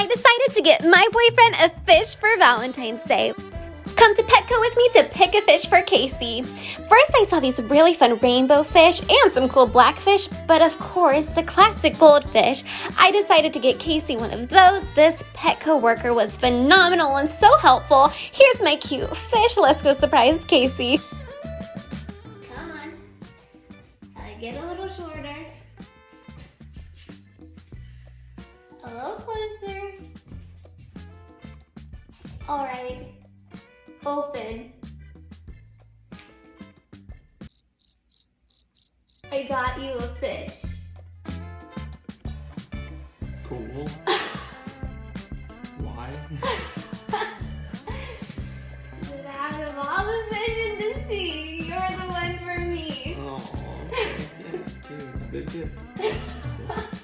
I decided to get my boyfriend a fish for Valentine's Day. Come to Petco with me to pick a fish for Casey. First, I saw these really fun rainbow fish and some cool blackfish, but of course, the classic goldfish. I decided to get Casey one of those. This Petco worker was phenomenal and so helpful. Here's my cute fish. Let's go surprise Casey. Come on. Uh, get a little shorter. A All right. Open. I got you a fish. Cool. Why? Out of all the fish in the sea, you're the one for me. Oh, okay. yeah, cute. Good, good.